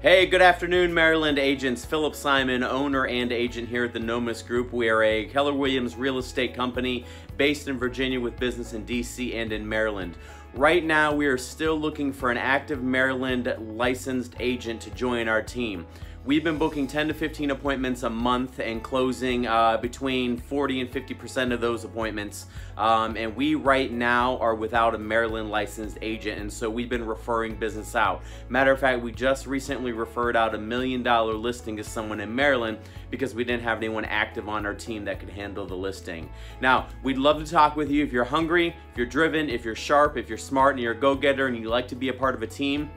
Hey, good afternoon, Maryland agents. Philip Simon, owner and agent here at the Nomis Group. We are a Keller Williams real estate company based in Virginia with business in DC and in Maryland. Right now, we are still looking for an active Maryland licensed agent to join our team. We've been booking 10 to 15 appointments a month and closing uh, between 40 and 50% of those appointments. Um, and we right now are without a Maryland licensed agent, and so we've been referring business out. Matter of fact, we just recently referred out a million dollar listing to someone in Maryland because we didn't have anyone active on our team that could handle the listing. Now, we'd love to talk with you if you're hungry, if you're driven, if you're sharp, if you're smart, and you're a go getter, and you like to be a part of a team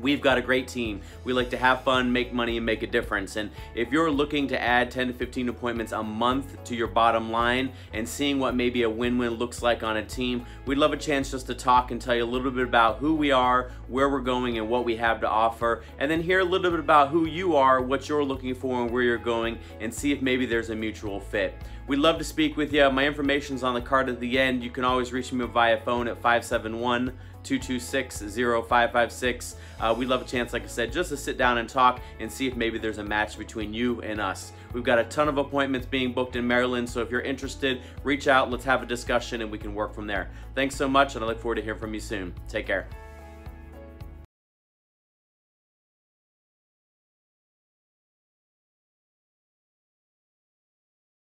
We've got a great team. We like to have fun, make money, and make a difference. And if you're looking to add 10 to 15 appointments a month to your bottom line and seeing what maybe a win-win looks like on a team, we'd love a chance just to talk and tell you a little bit about who we are, where we're going, and what we have to offer. And then hear a little bit about who you are, what you're looking for, and where you're going, and see if maybe there's a mutual fit. We'd love to speak with you. My information's on the card at the end. You can always reach me via phone at 571 226-0556. Uh, we'd love a chance, like I said, just to sit down and talk and see if maybe there's a match between you and us. We've got a ton of appointments being booked in Maryland, so if you're interested, reach out, let's have a discussion, and we can work from there. Thanks so much, and I look forward to hearing from you soon. Take care.